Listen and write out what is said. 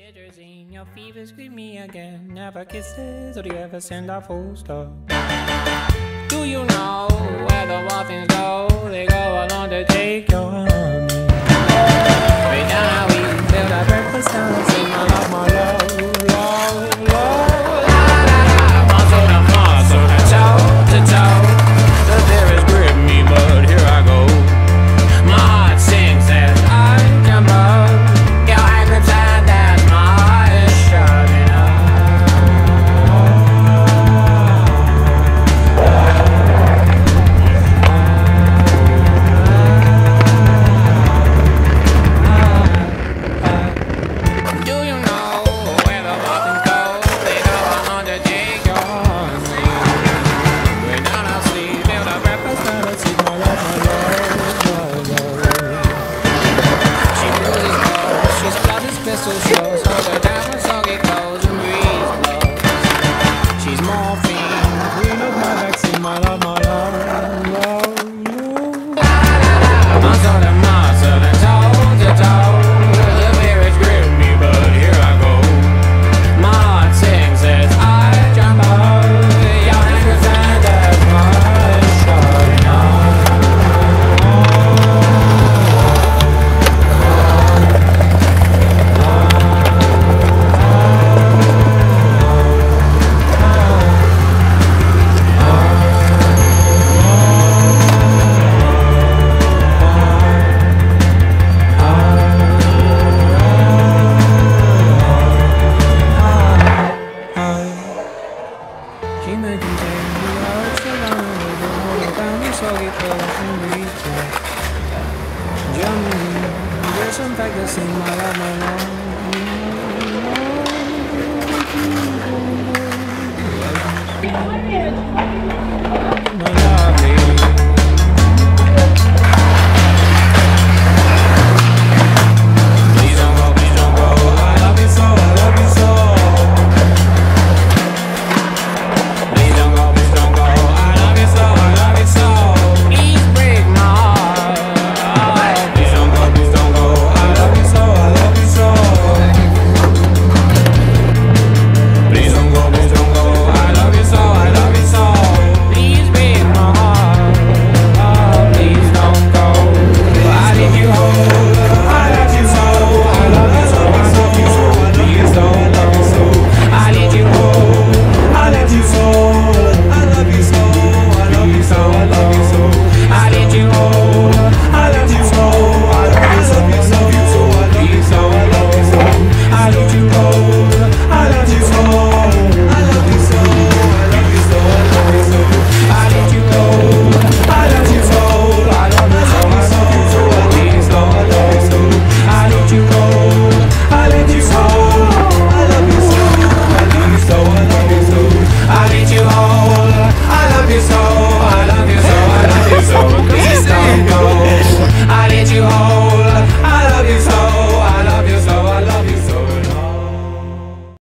Your fevers your fever, scream me again. Never kisses, or do you ever send a full stop? so slow, so the diamond soggy clothes and breeze blows. She's morphine, the queen of my vaccine, my love. Desinfect the scene, my love, my love